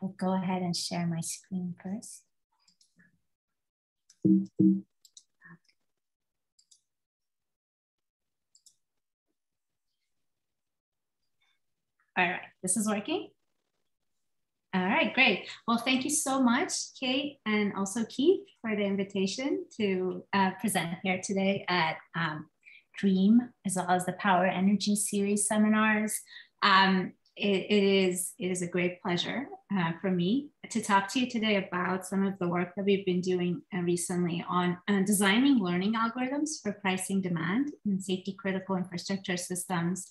will go ahead and share my screen first. All right, this is working. All right, great. Well, thank you so much, Kate, and also Keith for the invitation to uh, present here today at um, DREAM, as well as the Power Energy Series seminars. Um, it, it, is, it is a great pleasure uh, for me to talk to you today about some of the work that we've been doing uh, recently on uh, designing learning algorithms for pricing demand in safety critical infrastructure systems.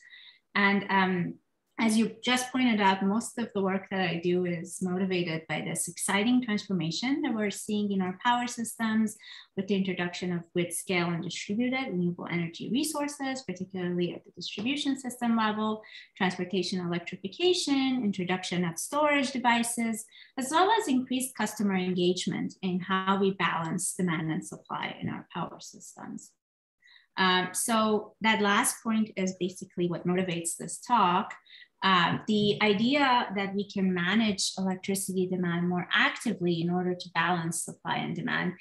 And um, as you just pointed out, most of the work that I do is motivated by this exciting transformation that we're seeing in our power systems with the introduction of grid scale and distributed renewable energy resources, particularly at the distribution system level, transportation electrification, introduction of storage devices, as well as increased customer engagement in how we balance demand and supply in our power systems. Um, so that last point is basically what motivates this talk. Um, the idea that we can manage electricity demand more actively in order to balance supply and demand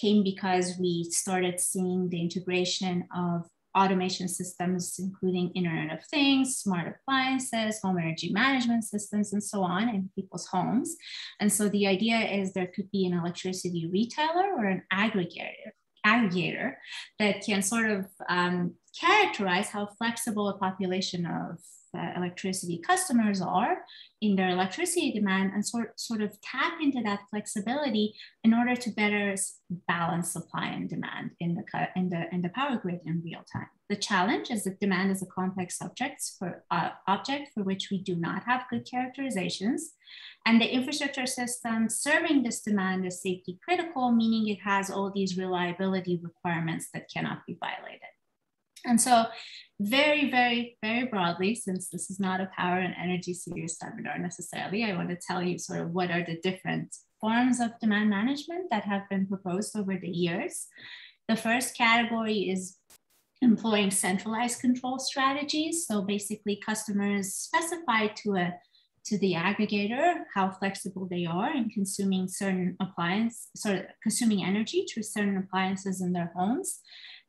came because we started seeing the integration of automation systems, including Internet of Things, smart appliances, home energy management systems, and so on in people's homes. And so the idea is there could be an electricity retailer or an aggregator, aggregator that can sort of um, characterize how flexible a population of uh, electricity customers are in their electricity demand and sort, sort of tap into that flexibility in order to better balance supply and demand in the, in the, in the power grid in real time. The challenge is that demand is a complex subject for, uh, object for which we do not have good characterizations. And the infrastructure system serving this demand is safety critical, meaning it has all these reliability requirements that cannot be violated. And so very, very, very broadly, since this is not a power and energy series seminar necessarily, I want to tell you sort of what are the different forms of demand management that have been proposed over the years. The first category is employing centralized control strategies. So basically customers specify to a to the aggregator how flexible they are in consuming certain appliance, sort of consuming energy through certain appliances in their homes.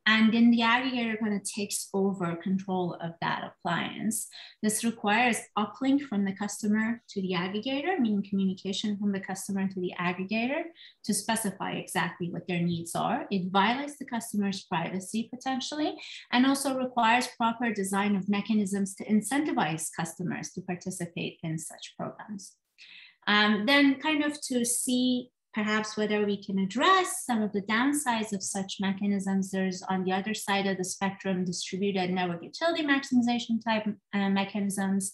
And then the aggregator kind of takes over control of that appliance. This requires uplink from the customer to the aggregator, meaning communication from the customer to the aggregator to specify exactly what their needs are. It violates the customer's privacy potentially, and also requires proper design of mechanisms to incentivize customers to participate in such programs. Um, then kind of to see perhaps whether we can address some of the downsides of such mechanisms. There's on the other side of the spectrum, distributed network utility maximization type uh, mechanisms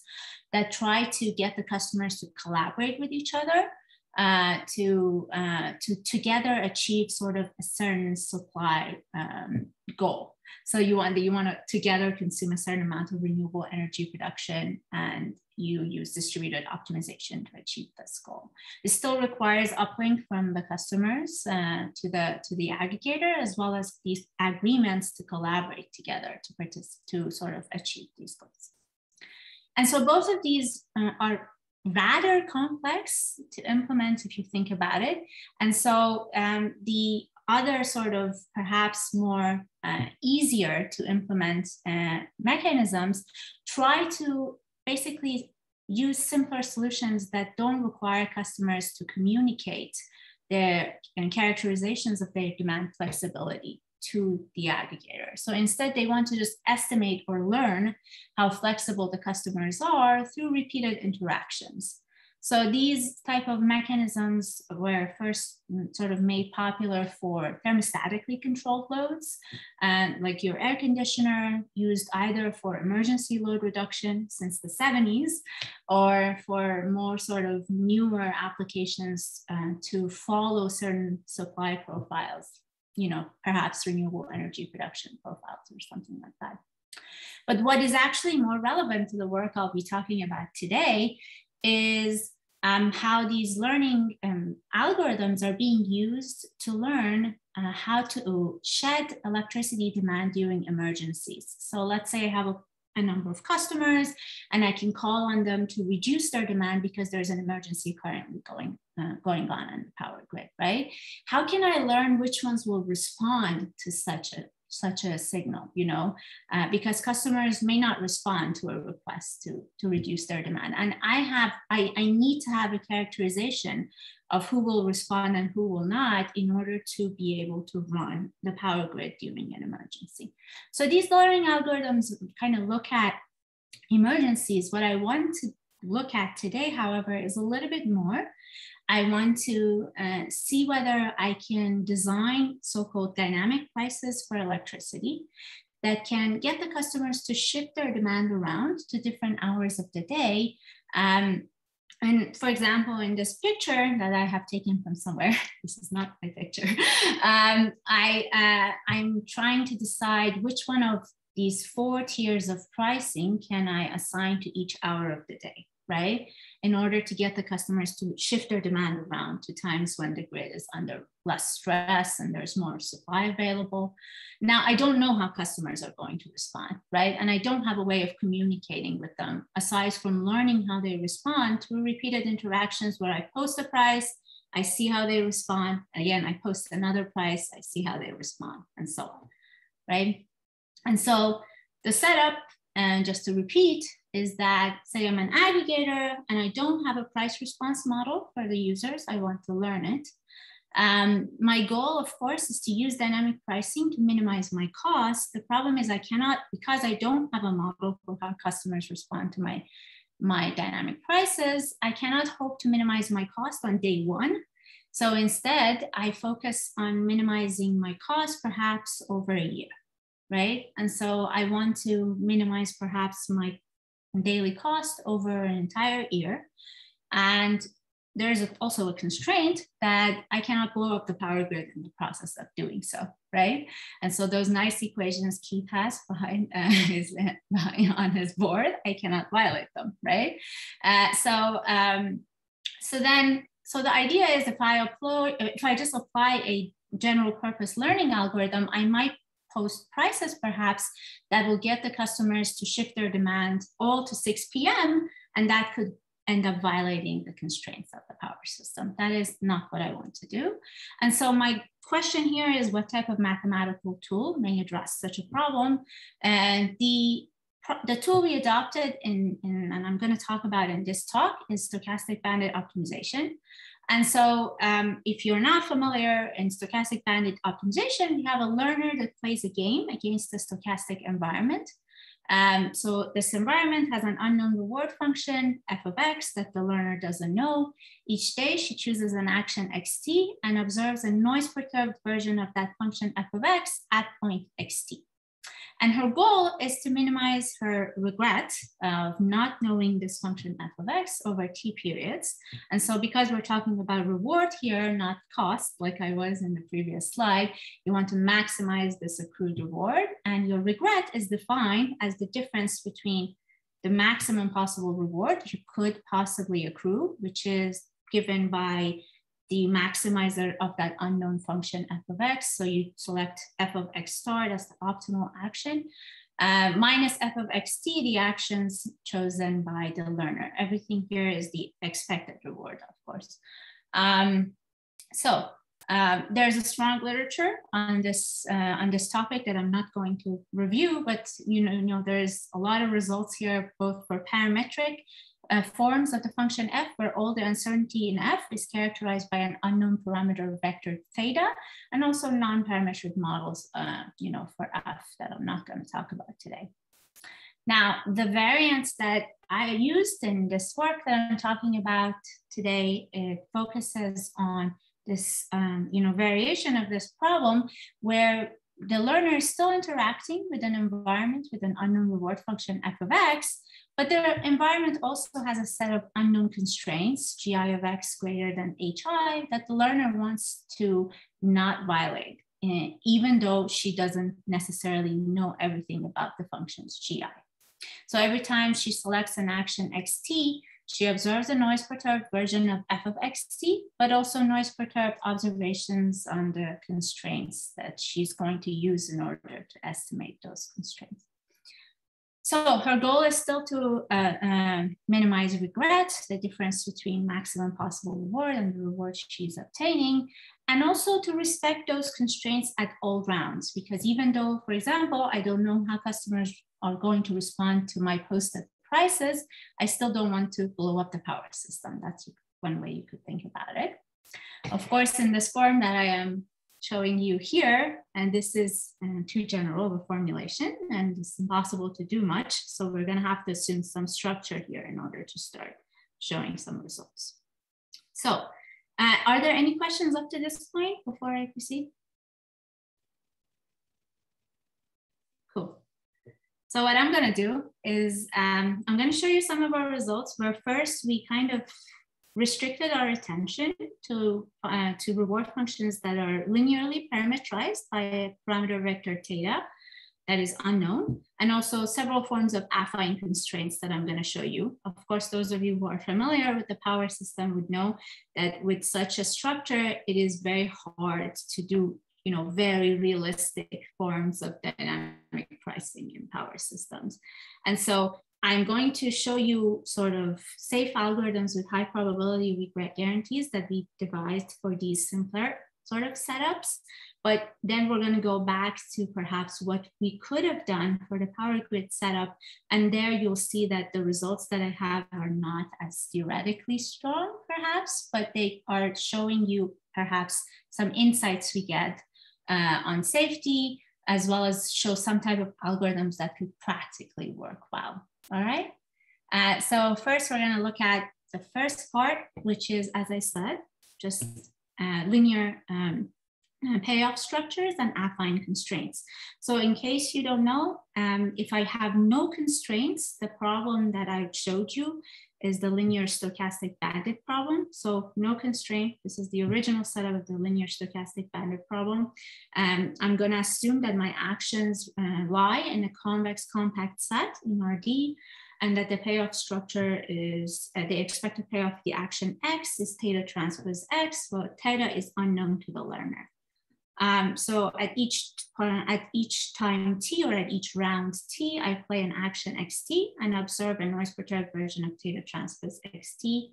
that try to get the customers to collaborate with each other uh, to, uh, to together achieve sort of a certain supply um, goal. So you want you want to together consume a certain amount of renewable energy production and you use distributed optimization to achieve this goal. It still requires uplink from the customers uh, to the to the aggregator as well as these agreements to collaborate together to to sort of achieve these goals. And so both of these uh, are rather complex to implement if you think about it. And so um, the other sort of perhaps more uh, easier to implement uh, mechanisms try to basically use simpler solutions that don't require customers to communicate their and characterizations of their demand flexibility to the aggregator. So instead, they want to just estimate or learn how flexible the customers are through repeated interactions. So these type of mechanisms were first sort of made popular for thermostatically controlled loads, and like your air conditioner used either for emergency load reduction since the 70s, or for more sort of newer applications uh, to follow certain supply profiles, you know, perhaps renewable energy production profiles or something like that. But what is actually more relevant to the work I'll be talking about today is um, how these learning um, algorithms are being used to learn uh, how to shed electricity demand during emergencies. So let's say I have a a number of customers and I can call on them to reduce their demand because there's an emergency currently going, uh, going on in the power grid, right? How can I learn which ones will respond to such a such a signal, you know, uh, because customers may not respond to a request to, to reduce their demand. And I have, I, I need to have a characterization of who will respond and who will not in order to be able to run the power grid during an emergency. So these learning algorithms kind of look at emergencies. What I want to look at today, however, is a little bit more. I want to uh, see whether I can design so-called dynamic prices for electricity that can get the customers to shift their demand around to different hours of the day. Um, and for example, in this picture that I have taken from somewhere, this is not my picture, um, I, uh, I'm trying to decide which one of these four tiers of pricing can I assign to each hour of the day right? In order to get the customers to shift their demand around to times when the grid is under less stress and there's more supply available. Now, I don't know how customers are going to respond, right? And I don't have a way of communicating with them aside from learning how they respond through repeated interactions where I post a price, I see how they respond. Again, I post another price, I see how they respond, and so on, right? And so the setup, and just to repeat, is that say I'm an aggregator and I don't have a price response model for the users, I want to learn it. Um, my goal, of course, is to use dynamic pricing to minimize my cost. The problem is I cannot, because I don't have a model for how customers respond to my, my dynamic prices, I cannot hope to minimize my cost on day one. So instead, I focus on minimizing my cost perhaps over a year, right? And so I want to minimize perhaps my daily cost over an entire year. And there's also a constraint that I cannot blow up the power grid in the process of doing so, right? And so those nice equations Keith has behind, uh, his, behind on his board, I cannot violate them, right? Uh, so, um, so then, so the idea is if I apply, if I just apply a general purpose learning algorithm, I might post prices perhaps that will get the customers to shift their demand all to 6 p.m. and that could end up violating the constraints of the power system. That is not what I want to do. And so my question here is what type of mathematical tool may address such a problem? And the the tool we adopted in, in, and I'm going to talk about in this talk is stochastic bandit optimization. And so um, if you're not familiar in stochastic bandit optimization, you have a learner that plays a game against the stochastic environment. Um, so this environment has an unknown reward function, f of x, that the learner doesn't know. Each day she chooses an action xt and observes a noise perturbed version of that function f of x at point xt. And her goal is to minimize her regret of not knowing this function f of x over t periods. And so because we're talking about reward here, not cost, like I was in the previous slide, you want to maximize this accrued reward. And your regret is defined as the difference between the maximum possible reward you could possibly accrue, which is given by the maximizer of that unknown function f of x. So you select f of x star, that's the optimal action, uh, minus f of xt, the actions chosen by the learner. Everything here is the expected reward, of course. Um, so uh, there's a strong literature on this uh, on this topic that I'm not going to review, but you know, you know, there's a lot of results here, both for parametric uh, forms of the function f where all the uncertainty in f is characterized by an unknown parameter vector theta and also non-parametric models uh, you know for f that i'm not going to talk about today. Now the variance that i used in this work that i'm talking about today it focuses on this um, you know variation of this problem where the learner is still interacting with an environment with an unknown reward function f of x but the environment also has a set of unknown constraints, gi of x greater than hi, that the learner wants to not violate, eh, even though she doesn't necessarily know everything about the functions gi. So every time she selects an action xt, she observes a noise perturbed version of f of xt, but also noise perturbed observations on the constraints that she's going to use in order to estimate those constraints. So her goal is still to uh, uh, minimize regret, the difference between maximum possible reward and the reward she's obtaining, and also to respect those constraints at all rounds. Because even though, for example, I don't know how customers are going to respond to my posted prices, I still don't want to blow up the power system. That's one way you could think about it. Of course, in this form that I am showing you here, and this is uh, too general of a formulation and it's impossible to do much. So we're gonna have to assume some structure here in order to start showing some results. So uh, are there any questions up to this point before I proceed? Cool. So what I'm gonna do is um, I'm gonna show you some of our results where first we kind of restricted our attention to, uh, to reward functions that are linearly parameterized by a parameter vector theta that is unknown, and also several forms of affine constraints that I'm going to show you. Of course, those of you who are familiar with the power system would know that with such a structure, it is very hard to do you know, very realistic forms of dynamic pricing in power systems. And so I'm going to show you sort of safe algorithms with high probability regret guarantees that we devised for these simpler sort of setups. But then we're going to go back to perhaps what we could have done for the power grid setup. And there you'll see that the results that I have are not as theoretically strong, perhaps, but they are showing you perhaps some insights we get uh, on safety, as well as show some type of algorithms that could practically work well. All right. Uh, so first we're going to look at the first part, which is, as I said, just uh, linear um, payoff structures and affine constraints. So in case you don't know, um, if I have no constraints, the problem that I showed you is the linear stochastic bandit problem. So no constraint, this is the original setup of the linear stochastic bandit problem. Um, I'm gonna assume that my actions uh, lie in a convex compact set in RD and that the payoff structure is uh, the expected payoff of the action X is theta transpose X, well, theta is unknown to the learner. Um, so at each at each time t or at each round t, I play an action xt and observe a noise perturbed version of theta transpose xt.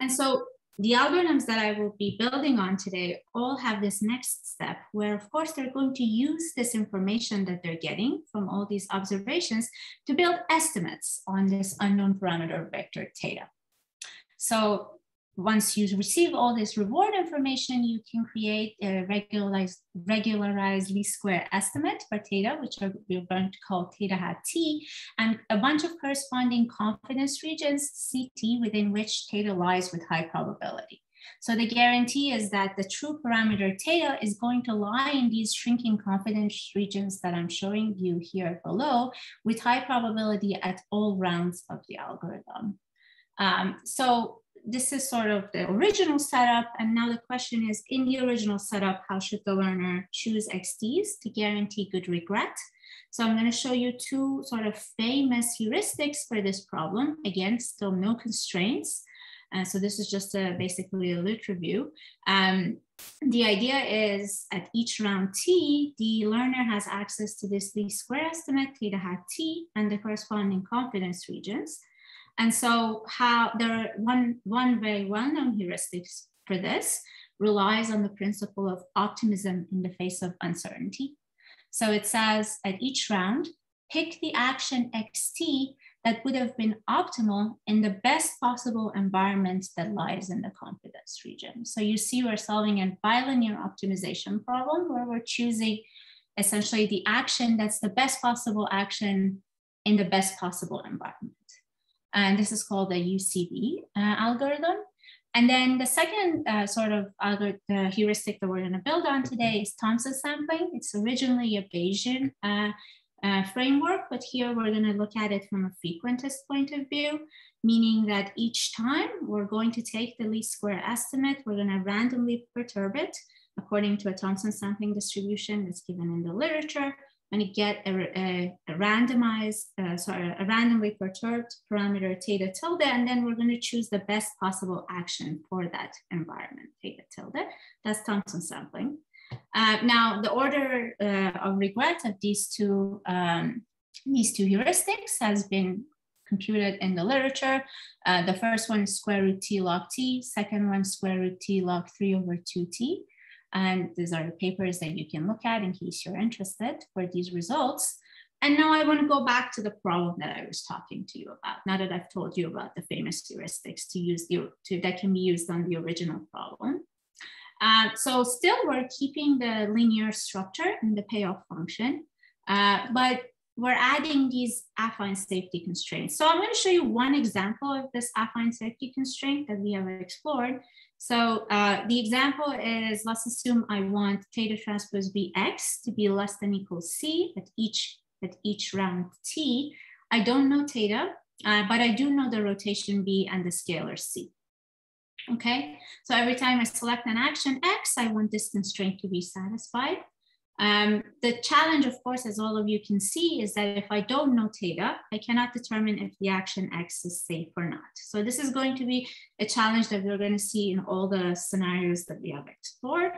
And so the algorithms that I will be building on today all have this next step where of course they're going to use this information that they're getting from all these observations to build estimates on this unknown parameter vector theta. So once you receive all this reward information, you can create a regularized, regularized least square estimate for theta, which are, we're going to call theta hat t, and a bunch of corresponding confidence regions, CT, within which theta lies with high probability. So the guarantee is that the true parameter theta is going to lie in these shrinking confidence regions that I'm showing you here below with high probability at all rounds of the algorithm. Um, so this is sort of the original setup. And now the question is in the original setup, how should the learner choose XTs to guarantee good regret? So I'm going to show you two sort of famous heuristics for this problem. Again, still no constraints. Uh, so this is just a, basically a lit review. Um, the idea is at each round T, the learner has access to this least square estimate, theta hat T, and the corresponding confidence regions. And so how there are one, one very well-known heuristics for this relies on the principle of optimism in the face of uncertainty. So it says at each round, pick the action XT that would have been optimal in the best possible environment that lies in the confidence region. So you see we're solving a bilinear optimization problem where we're choosing essentially the action that's the best possible action in the best possible environment. And this is called the UCB uh, algorithm. And then the second uh, sort of the heuristic that we're going to build on today is Thompson sampling. It's originally a Bayesian uh, uh, framework, but here we're going to look at it from a frequentist point of view, meaning that each time we're going to take the least square estimate, we're going to randomly perturb it according to a Thompson sampling distribution that's given in the literature and get a, a, a randomized, uh, sorry, a randomly perturbed parameter theta tilde, and then we're going to choose the best possible action for that environment, theta tilde. That's Thompson sampling. Uh, now, the order uh, of regret of these two um, these two heuristics has been computed in the literature. Uh, the first one is square root t log t, second one square root t log 3 over 2t. And these are the papers that you can look at in case you're interested for these results. And now I want to go back to the problem that I was talking to you about. Now that I've told you about the famous heuristics to use the, to, that can be used on the original problem. Uh, so still we're keeping the linear structure in the payoff function, uh, but we're adding these affine safety constraints. So I'm going to show you one example of this affine safety constraint that we have explored. So uh, the example is, let's assume I want theta transpose Bx to be less than or equal C at each, at each round T. I don't know theta, uh, but I do know the rotation B and the scalar C. Okay, so every time I select an action X, I want this constraint to be satisfied. Um, the challenge, of course, as all of you can see, is that if I don't know theta, I cannot determine if the action X is safe or not. So this is going to be a challenge that we're going to see in all the scenarios that we have explored.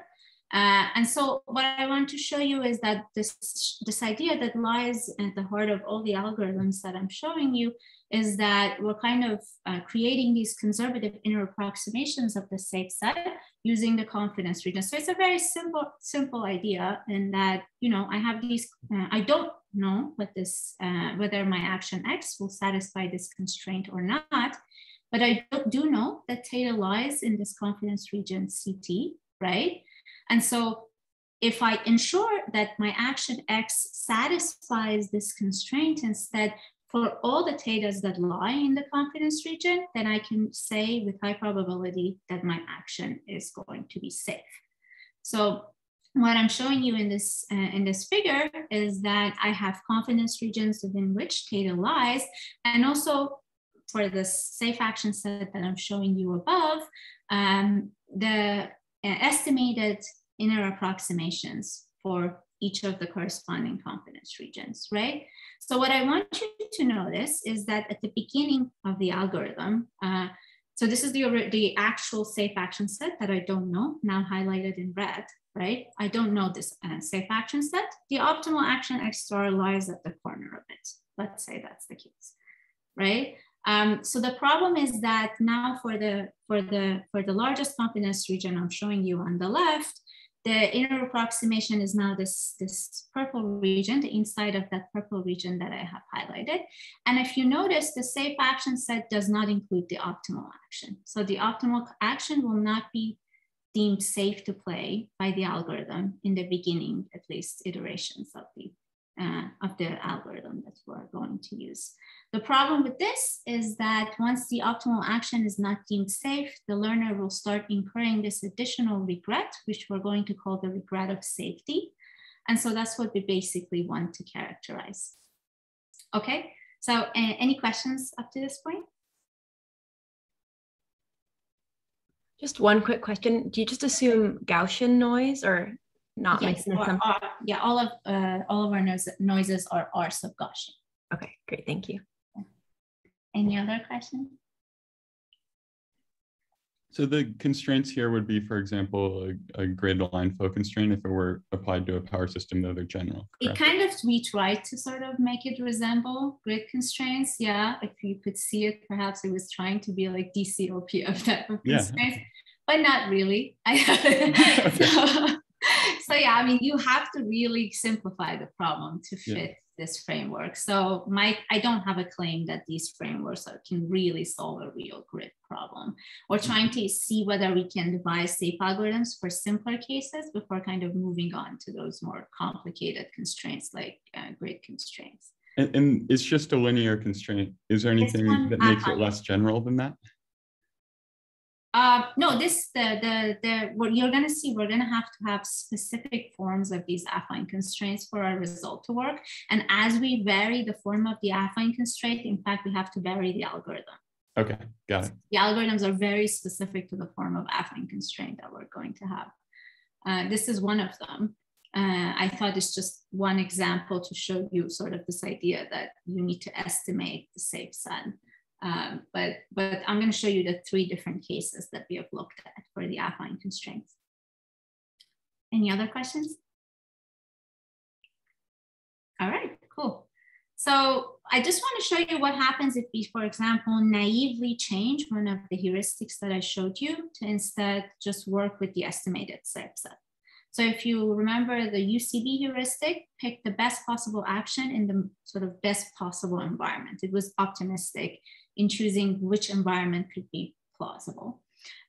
Uh, and so what I want to show you is that this, this idea that lies at the heart of all the algorithms that I'm showing you is that we're kind of uh, creating these conservative inner approximations of the safe set using the confidence region. So it's a very simple, simple idea in that, you know, I have these, uh, I don't know what this, uh, whether my action X will satisfy this constraint or not, but I do know that theta lies in this confidence region CT, right? And so if I ensure that my action X satisfies this constraint instead for all the thetas that lie in the confidence region, then I can say with high probability that my action is going to be safe. So what I'm showing you in this, uh, in this figure is that I have confidence regions within which theta lies, and also for the safe action set that I'm showing you above, um, the uh, estimated inner approximations for each of the corresponding confidence regions, right? So what I want you to notice is that at the beginning of the algorithm, uh, so this is the, the actual safe action set that I don't know, now highlighted in red, right? I don't know this uh, safe action set. The optimal action X star lies at the corner of it. Let's say that's the case, right? Um, so the problem is that now for the for the for the largest confidence region I'm showing you on the left, the inner approximation is now this, this purple region, the inside of that purple region that I have highlighted. And if you notice, the safe action set does not include the optimal action. So the optimal action will not be deemed safe to play by the algorithm in the beginning, at least iterations of the, uh, of the algorithm that we're going to use. The problem with this is that once the optimal action is not deemed safe, the learner will start incurring this additional regret, which we're going to call the regret of safety. And so that's what we basically want to characterize. Okay, so uh, any questions up to this point? Just one quick question. Do you just assume Gaussian noise or not yes, or, or, yeah, all of uh, all of our noise, noises are R sub Gaussian. Okay, great. Thank you. Any other questions? So the constraints here would be, for example, a, a, grid line flow constraint if it were applied to a power system, though they're general. Correct? It kind of, we tried to sort of make it resemble grid constraints. Yeah, if you could see it, perhaps it was trying to be like DC OPF type of constraints, yeah. but not really. so, so yeah, I mean, you have to really simplify the problem to fit yeah this framework. So my, I don't have a claim that these frameworks are, can really solve a real grid problem. We're mm-hmm. trying to see whether we can devise safe algorithms for simpler cases before kind of moving on to those more complicated constraints like uh, grid constraints. And, and, it's just a linear constraint. Is there anything that makes it less general than that? Uh, no, this the the the what you're gonna see. We're gonna have to have specific forms of these affine constraints for our result to work. And as we vary the form of the affine constraint, in fact, we have to vary the algorithm. Okay, got it. The algorithms are very specific to the form of affine constraint that we're going to have. Uh, this is one of them. Uh, I thought it's just one example to show you sort of this idea that you need to estimate the safe set. Um, but, but I'm going to show you the three different cases that we have looked at for the affine constraints. Any other questions? All right, cool. So I just want to show you what happens if we, for example, naively change one of the heuristics that I showed you to instead just work with the estimated set. So if you remember the UCB heuristic, pick the best possible action in the sort of best possible environment. It was optimistic in choosing which environment could be plausible.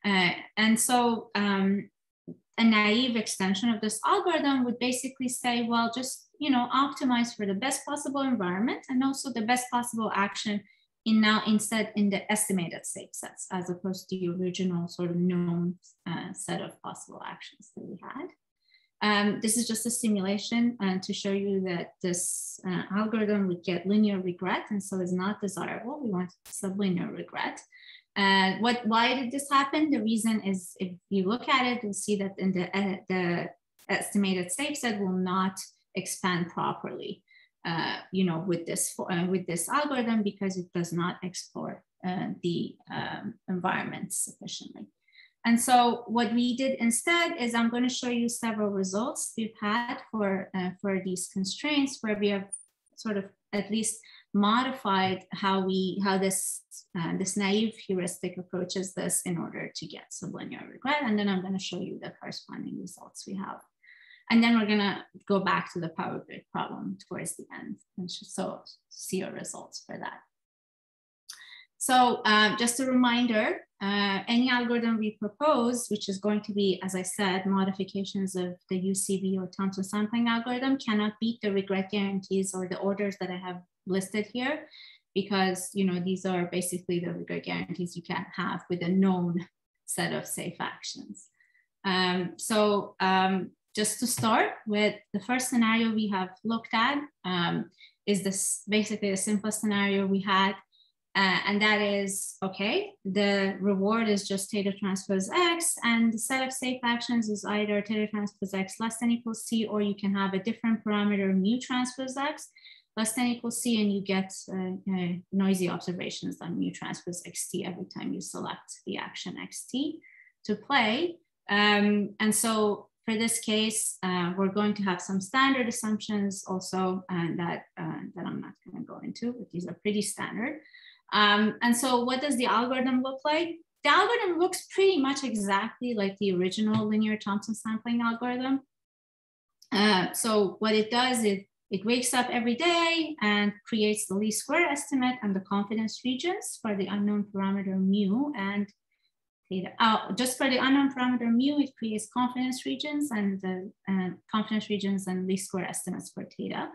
Uh, and so um, a naive extension of this algorithm would basically say, well, just you know, optimize for the best possible environment and also the best possible action in now instead in the estimated safe sets as opposed to the original sort of known uh, set of possible actions that we had. Um, this is just a simulation uh, to show you that this uh, algorithm would get linear regret and so is not desirable. We want sublinear regret. Uh, what, why did this happen? The reason is if you look at it, you'll see that in the, uh, the estimated safe set will not expand properly, uh, you know, with this, uh, with this algorithm because it does not explore the um, environment sufficiently. And so what we did instead is I'm going to show you several results we've had for, uh, for these constraints where we have sort of at least modified how we how this uh, this naive heuristic approaches this in order to get sublinear regret. And then I'm going to show you the corresponding results we have. And then we're going to go back to the power grid problem towards the end and so see your results for that. So um, just a reminder, uh, any algorithm we propose, which is going to be, as I said, modifications of the UCB or Thompson sampling algorithm cannot beat the regret guarantees or the orders that I have listed here, because you know these are basically the regret guarantees you can have with a known set of safe actions. Um, so um, just to start with the first scenario we have looked at um, is this basically the simplest scenario we had uh, and that is, okay, the reward is just theta transpose X and the set of safe actions is either theta transpose X less than equals C, or you can have a different parameter mu transpose X less than equals C and you get uh, uh, noisy observations on mu transpose XT every time you select the action XT to play. Um, and so for this case, uh, we're going to have some standard assumptions also uh, that, uh, that I'm not gonna go into, but these are pretty standard. Um, and so what does the algorithm look like? The algorithm looks pretty much exactly like the original linear Thompson sampling algorithm. Uh, so what it does is it wakes up every day and creates the least square estimate and the confidence regions for the unknown parameter mu and theta. Uh, just for the unknown parameter mu, it creates confidence regions and the uh, confidence regions and least square estimates for theta.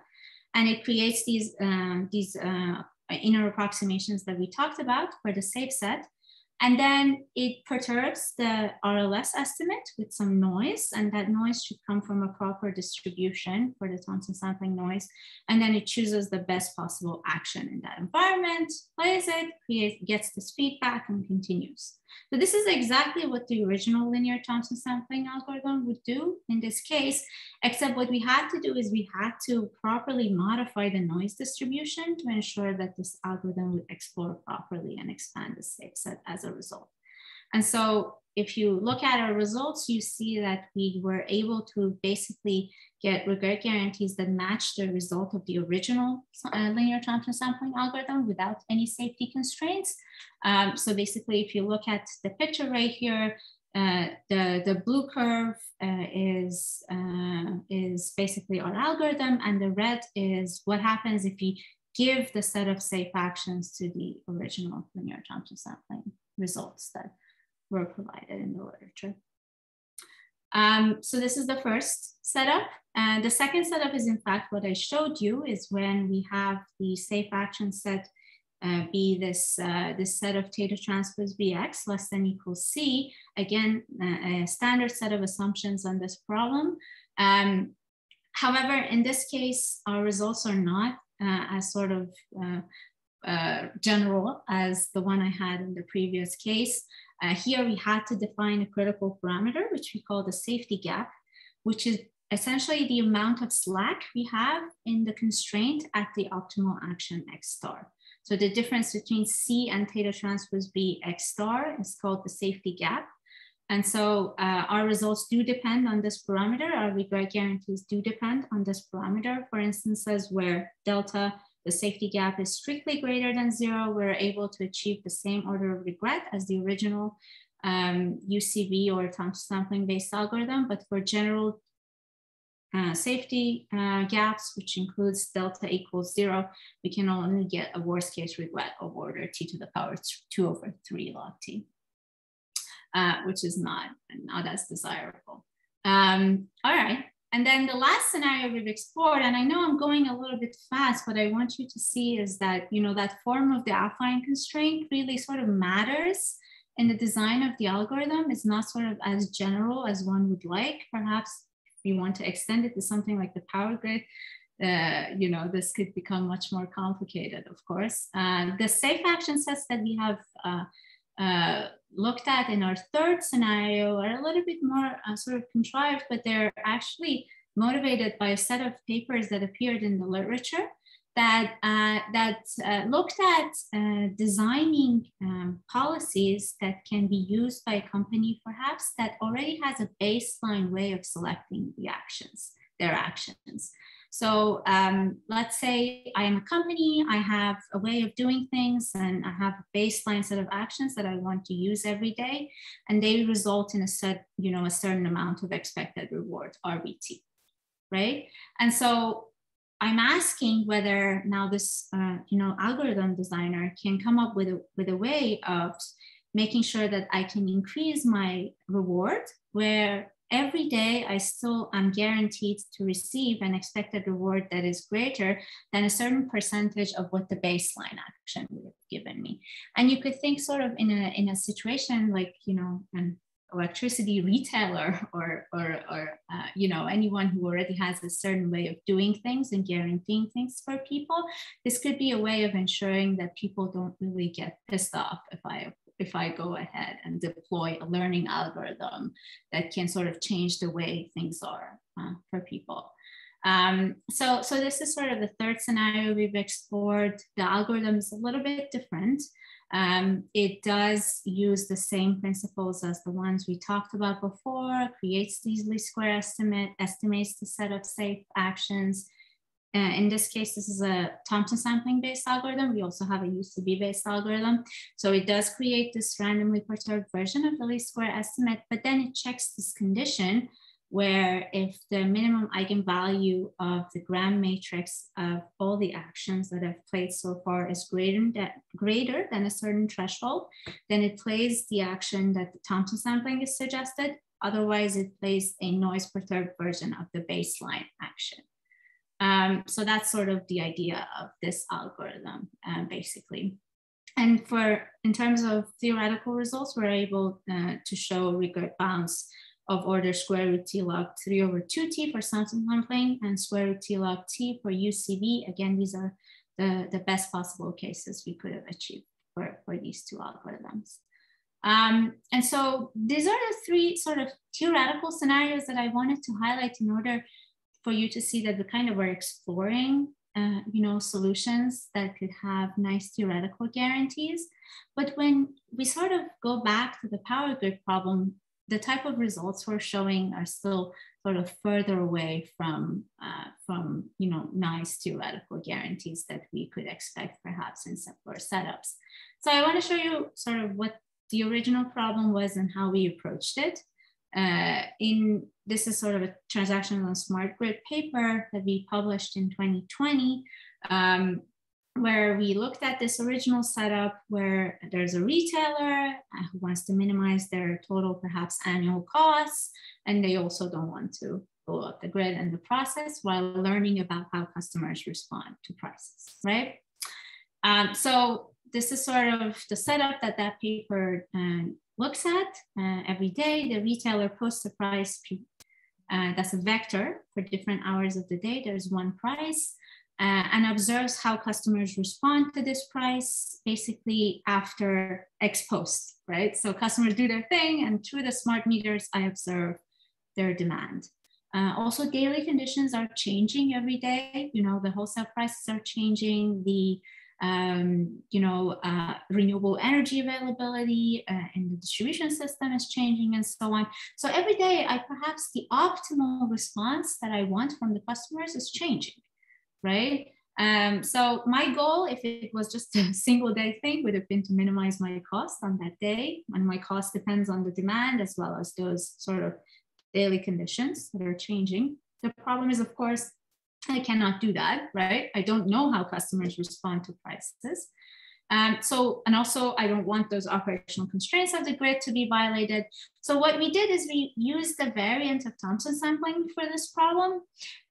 And it creates these, uh, these uh, Uh, inner approximations that we talked about for the safe set. And then it perturbs the RLS estimate with some noise, and that noise should come from a proper distribution for the Thompson sampling noise. And then it chooses the best possible action in that environment, plays it, creates, gets this feedback, and continues. So this is exactly what the original linear Thompson sampling algorithm would do in this case, except what we had to do is we had to properly modify the noise distribution to ensure that this algorithm would explore properly and expand the safe set as a result. And so if you look at our results, you see that we were able to basically get regret guarantees that match the result of the original uh, linear Thompson sampling algorithm without any safety constraints. Um, so basically, if you look at the picture right here, uh, the, the blue curve uh, is, uh, is basically our algorithm, and the red is what happens if you give the set of safe actions to the original linear Thompson sampling results that were provided in the literature. Um, so this is the first setup. And the second setup is in fact what I showed you is when we have the safe action set uh, be this, uh, this set of theta transpose Bx less than equals C. Again, a standard set of assumptions on this problem. Um, however, in this case, our results are not uh, as sort of uh, uh, general as the one I had in the previous case. Uh, here we had to define a critical parameter, which we call the safety gap, which is essentially the amount of slack we have in the constraint at the optimal action X star. So the difference between C and theta transpose B X star is called the safety gap. And so uh, our results do depend on this parameter. Our regret guarantees do depend on this parameter. For instances where delta the safety gap is strictly greater than zero, we're able to achieve the same order of regret as the original um, UCB or Thompson sampling based algorithm. But for general uh, safety uh, gaps, which includes delta equals zero, we can only get a worst case regret of order t to the power two over three log t, uh, which is not, not as desirable. Um, all right, and then the last scenario we've explored, and I know I'm going a little bit fast, but I want you to see is that, you know, that form of the affine constraint really sort of matters in the design of the algorithm. It's not sort of as general as one would like. Perhaps if want to extend it to something like the power grid, uh, you know, this could become much more complicated, of course. Uh, the safe action sets that we have uh, uh, looked at in our third scenario are a little bit more uh, sort of contrived, but they're actually motivated by a set of papers that appeared in the literature that, uh, that uh, looked at uh, designing um, policies that can be used by a company perhaps that already has a baseline way of selecting the actions, their actions. So um, let's say I am a company, I have a way of doing things and I have a baseline set of actions that I want to use every day, and they result in a set, you know, a certain amount of expected reward, RBT, right? And so I'm asking whether now this, uh, you know, algorithm designer can come up with a, with a way of making sure that I can increase my reward where every day I still am guaranteed to receive an expected reward that is greater than a certain percentage of what the baseline action would have given me. And you could think sort of in a in a situation like you know an electricity retailer or or or uh, you know anyone who already has a certain way of doing things and guaranteeing things for people. This could be a way of ensuring that people don't really get pissed off if I if I go ahead and deploy a learning algorithm that can sort of change the way things are uh, for people. Um, so, so this is sort of the third scenario we've explored. The algorithm is a little bit different. Um, it does use the same principles as the ones we talked about before, creates these least square estimate, estimates the set of safe actions, uh, in this case, this is a Thompson sampling based algorithm. We also have a UCB based algorithm. So it does create this randomly perturbed version of the least square estimate, but then it checks this condition where if the minimum eigenvalue of the gram matrix of all the actions that I've played so far is greater than, greater than a certain threshold, then it plays the action that the Thompson sampling is suggested. Otherwise, it plays a noise perturbed version of the baseline action. Um, so that's sort of the idea of this algorithm, uh, basically. And for in terms of theoretical results, we're able uh, to show regret bounds of order square root t log 3 over 2t for Thompson sampling and square root t log t for UCB. Again, these are the, the best possible cases we could have achieved for, for these two algorithms. Um, and so these are the three sort of theoretical scenarios that I wanted to highlight in order for you to see that we kind of were exploring, uh, you know, solutions that could have nice theoretical guarantees. But when we sort of go back to the power grid problem, the type of results we're showing are still sort of further away from, uh, from you know, nice theoretical guarantees that we could expect perhaps in simpler setups. So I want to show you sort of what the original problem was and how we approached it. Uh, in this is sort of a transaction on smart grid paper that we published in 2020, um, where we looked at this original setup where there's a retailer uh, who wants to minimize their total perhaps annual costs, and they also don't want to blow up the grid and the process while learning about how customers respond to prices, right? Um, so this is sort of the setup that that paper uh, looks at uh, every day. The retailer posts a price uh, that's a vector for different hours of the day. There's one price uh, and observes how customers respond to this price basically after ex post, right? So customers do their thing and through the smart meters, I observe their demand. Uh, also, daily conditions are changing every day. You know, the wholesale prices are changing, the um, you know, uh, renewable energy availability uh, in the distribution system is changing and so on. So every day, I perhaps the optimal response that I want from the customers is changing, right? Um, so my goal, if it was just a single day thing, would have been to minimize my cost on that day. And my cost depends on the demand as well as those sort of daily conditions that are changing. The problem is, of course, I cannot do that, right? I don't know how customers respond to prices. Um, so, and also I don't want those operational constraints of the grid to be violated. So what we did is we used the variant of Thompson sampling for this problem.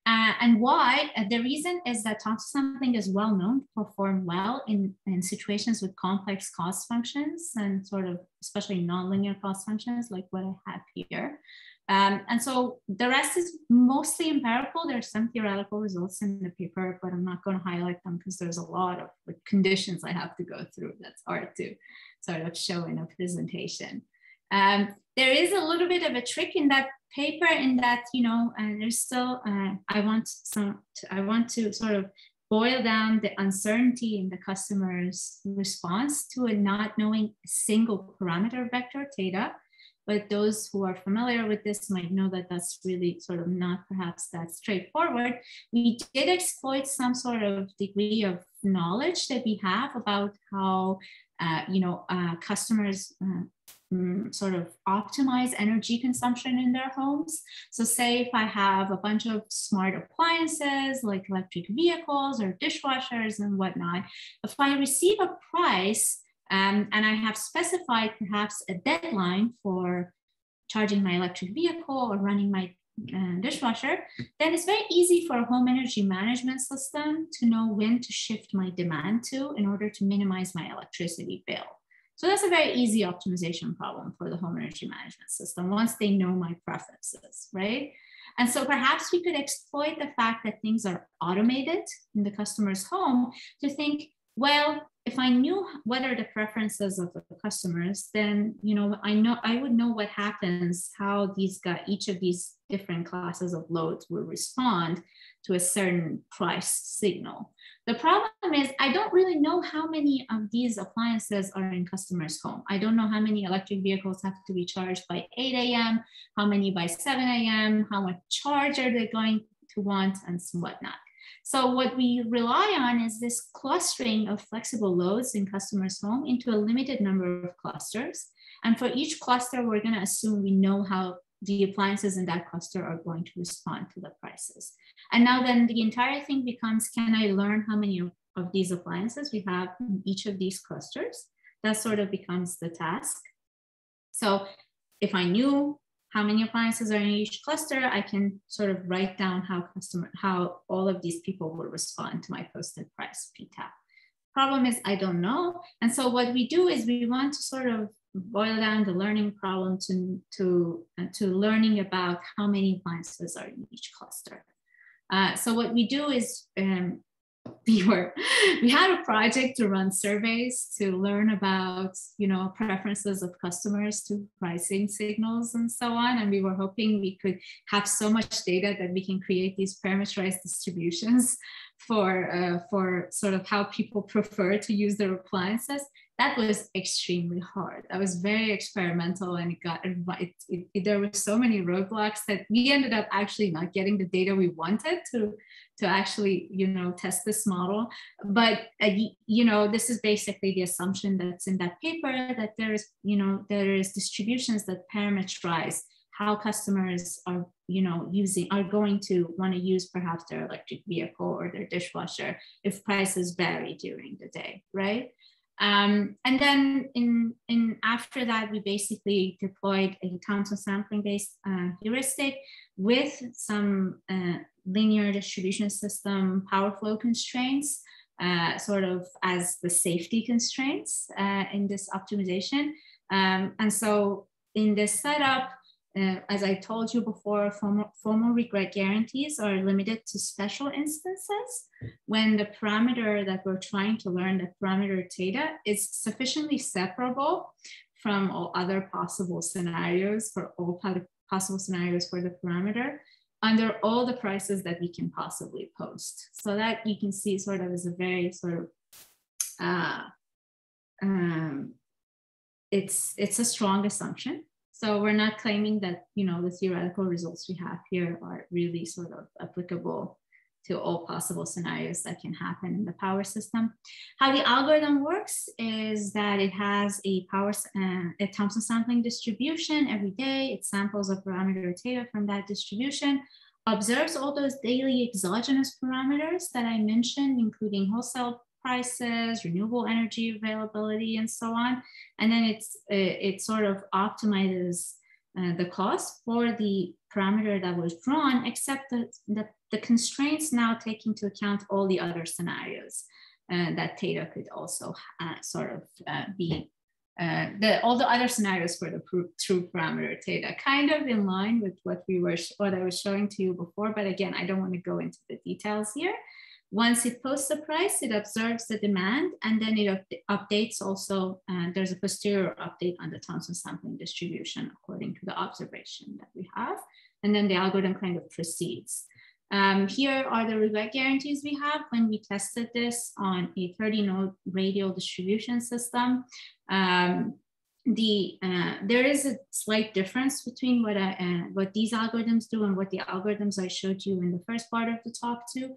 Uh, and why? Uh, the reason is that Thompson sampling is well known to perform well in, in situations with complex cost functions and sort of especially nonlinear cost functions like what I have here. Um, and so the rest is mostly empirical. There's some theoretical results in the paper, but I'm not going to highlight them because there's a lot of like, conditions I have to go through. That's hard to sort of show in a presentation. Um, there is a little bit of a trick in that paper in that, you know, uh, there's still, uh, I want some, I want to sort of boil down the uncertainty in the customer's response to a not knowing a single parameter vector theta but those who are familiar with this might know that that's really sort of not perhaps that straightforward. We did exploit some sort of degree of knowledge that we have about how, uh, you know, uh, customers uh, mm, sort of optimize energy consumption in their homes. So say if I have a bunch of smart appliances like electric vehicles or dishwashers and whatnot, if I receive a price um, and I have specified perhaps a deadline for charging my electric vehicle or running my uh, dishwasher, then it's very easy for a home energy management system to know when to shift my demand to in order to minimize my electricity bill. So that's a very easy optimization problem for the home energy management system once they know my preferences, right? And so perhaps we could exploit the fact that things are automated in the customer's home to think, well, if I knew what are the preferences of the customers, then you know I know I would know what happens, how these got each of these different classes of loads will respond to a certain price signal. The problem is I don't really know how many of these appliances are in customers' home. I don't know how many electric vehicles have to be charged by 8 a.m., how many by 7 a.m., how much charge are they going to want, and whatnot. So what we rely on is this clustering of flexible loads in customers' home into a limited number of clusters. And for each cluster, we're going to assume we know how the appliances in that cluster are going to respond to the prices. And now then the entire thing becomes, can I learn how many of these appliances we have in each of these clusters? That sort of becomes the task. So if I knew how many appliances are in each cluster, I can sort of write down how customer, how all of these people will respond to my posted price PTAP. Problem is I don't know. And so what we do is we want to sort of boil down the learning problem to, to, uh, to learning about how many appliances are in each cluster. Uh, so what we do is um, we were we had a project to run surveys to learn about you know preferences of customers to pricing signals and so on. And we were hoping we could have so much data that we can create these parameterized distributions for uh, for sort of how people prefer to use their appliances that was extremely hard. That was very experimental, and it got it, it, it, there were so many roadblocks that we ended up actually not getting the data we wanted to to actually you know test this model. But uh, you know this is basically the assumption that's in that paper that there is you know there is distributions that parameterize how customers are you know using are going to want to use perhaps their electric vehicle or their dishwasher if prices vary during the day right um, and then in, in after that, we basically deployed a Thompson sampling based uh, heuristic with some uh, linear distribution system power flow constraints, uh, sort of as the safety constraints uh, in this optimization. Um, and so in this setup, uh, as I told you before, formal, formal regret guarantees are limited to special instances when the parameter that we're trying to learn, the parameter theta, is sufficiently separable from all other possible scenarios for all possible scenarios for the parameter under all the prices that we can possibly post. So that you can see sort of is a very sort of, uh, um, it's, it's a strong assumption so we're not claiming that you know the theoretical results we have here are really sort of applicable to all possible scenarios that can happen in the power system. How the algorithm works is that it has a power, uh, a Thompson sampling distribution every day. It samples a parameter theta from that distribution, observes all those daily exogenous parameters that I mentioned, including wholesale prices, renewable energy availability, and so on. And then it's, it, sort of optimizes uh, the cost for the parameter that was drawn, except that the, the constraints now take into account all the other scenarios uh, that theta could also uh, sort of uh, be uh, the all the other scenarios for the true parameter theta, kind of in line with what we were what I was showing to you before. But again, I don't want to go into the details here. Once it posts the price, it observes the demand and then it up updates also, uh, there's a posterior update on the Thompson sampling distribution according to the observation that we have. And then the algorithm kind of proceeds. Um, here are the regret guarantees we have when we tested this on a 30 node radial distribution system. Um, the uh, there is a slight difference between what I, uh, what these algorithms do and what the algorithms I showed you in the first part of the talk to.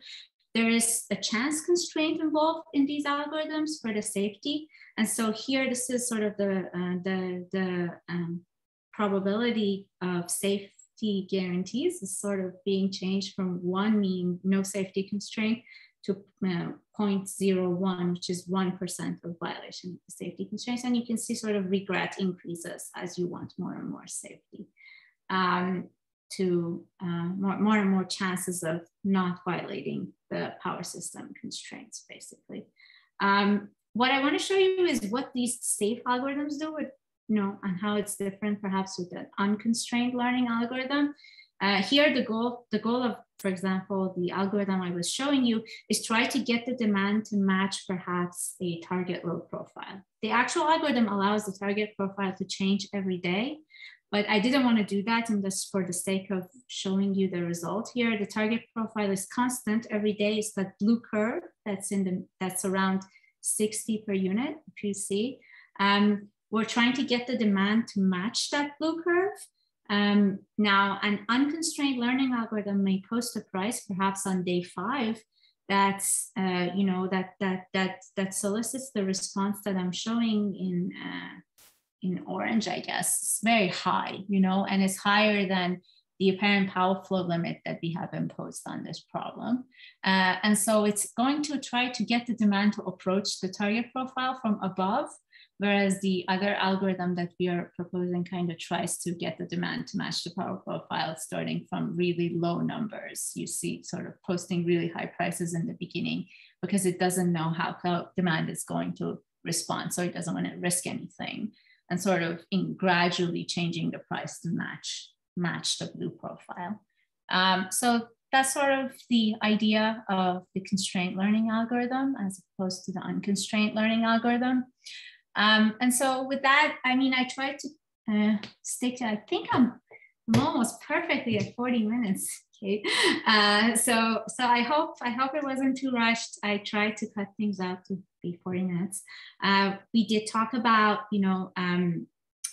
There is a chance constraint involved in these algorithms for the safety. And so here, this is sort of the, uh, the, the um, probability of safety guarantees is sort of being changed from one mean no safety constraint to uh, 0.01, which is 1% of violation of the safety constraints. And you can see sort of regret increases as you want more and more safety. Um, to uh, more, more and more chances of not violating the power system constraints, basically. Um, what I want to show you is what these safe algorithms do with, you know, and how it's different perhaps with an unconstrained learning algorithm. Uh, here, the goal, the goal of, for example, the algorithm I was showing you is try to get the demand to match perhaps a target load profile. The actual algorithm allows the target profile to change every day, but I didn't want to do that and just for the sake of showing you the result here. The target profile is constant every day. It's that blue curve that's in the, that's around 60 per unit, if you see. Um, we're trying to get the demand to match that blue curve. Um, now, an unconstrained learning algorithm may post a price perhaps on day five that's uh, you know that that that that solicits the response that I'm showing in uh, in orange, I guess, it's very high, you know, and it's higher than the apparent power flow limit that we have imposed on this problem. Uh, and so it's going to try to get the demand to approach the target profile from above, whereas the other algorithm that we are proposing kind of tries to get the demand to match the power profile starting from really low numbers. You see sort of posting really high prices in the beginning because it doesn't know how demand is going to respond. So it doesn't want to risk anything and sort of in gradually changing the price to match match the blue profile. Um, so that's sort of the idea of the constraint learning algorithm as opposed to the unconstrained learning algorithm. Um, and so with that, I mean, I tried to uh, stick to, I think I'm, I'm almost perfectly at 40 minutes. Okay. Uh, so, so I hope, I hope it wasn't too rushed. I tried to cut things out to be 40 minutes. Uh, we did talk about, you know, um,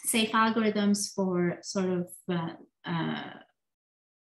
safe algorithms for sort of uh, uh,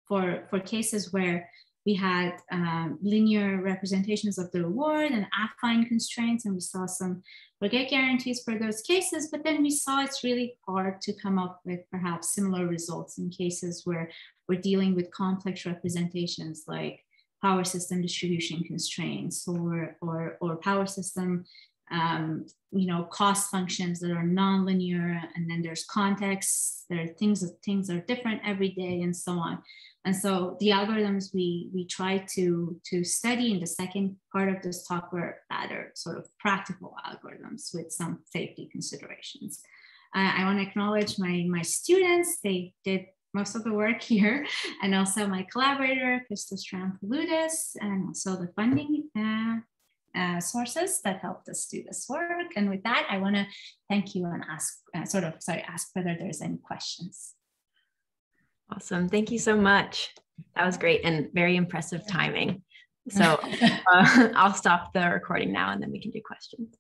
for for cases where we had um, linear representations of the reward and affine constraints, and we saw some regret guarantees for those cases. But then we saw it's really hard to come up with perhaps similar results in cases where we're dealing with complex representations like power system distribution constraints or, or, or power system um, you know, cost functions that are nonlinear, and then there's context. There are things that things are different every day, and so on. And so the algorithms we we try to to study in the second part of this talk were rather sort of practical algorithms with some safety considerations. Uh, I want to acknowledge my my students. They did most of the work here, and also my collaborator, Christos Thrampoulidis, and also the funding uh, uh, sources that helped us do this work. And with that, I want to thank you and ask, uh, sort of, sorry, ask whether there's any questions. Awesome. Thank you so much. That was great and very impressive timing. So uh, I'll stop the recording now and then we can do questions.